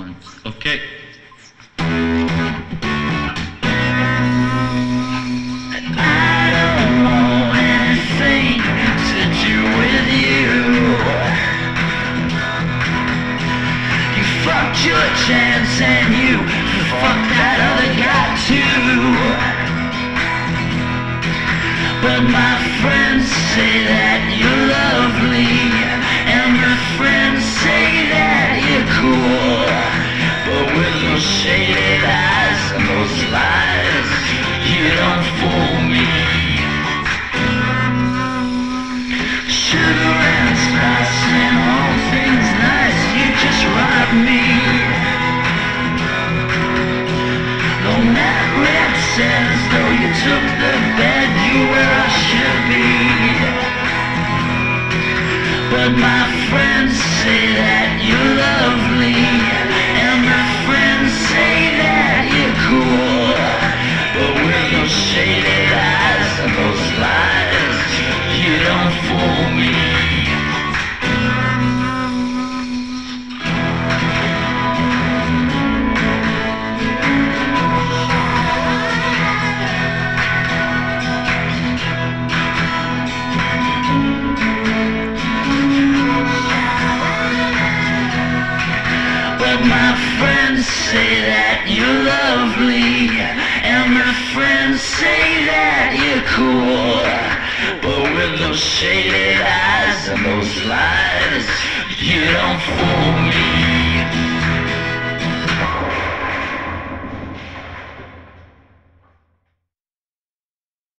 One. Okay. Your chance and you that other guy too. But my friends say that shaded eyes and those lies, you don't fool me. Sugar and spice and all things nice, you just rob me. Though that red says, though you took the bed, you where I should be. But my friends say that you're lovely, say that you're lovely, and my friends say that you're cool. But with those shaded eyes and those lies, you don't fool me.